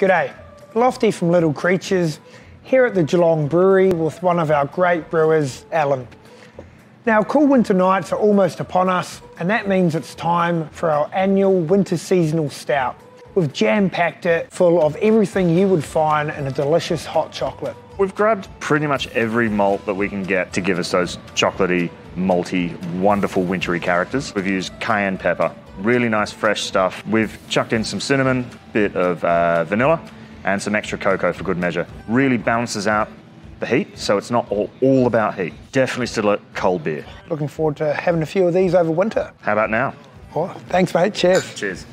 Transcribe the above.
G'day, Lofty from Little Creatures, here at the Geelong Brewery with one of our great brewers, Alan. Now, cool winter nights are almost upon us, and that means it's time for our annual winter seasonal stout. We've jam packed it full of everything you would find in a delicious hot chocolate. We've grabbed pretty much every malt that we can get to give us those chocolatey, malty, wonderful wintry characters. We've used cayenne pepper, really nice fresh stuff. We've chucked in some cinnamon, bit of uh, vanilla, and some extra cocoa for good measure. Really balances out the heat, so it's not all, all about heat. Definitely still a cold beer. Looking forward to having a few of these over winter. How about now? Oh, thanks, mate. Cheers. Cheers.